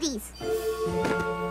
these.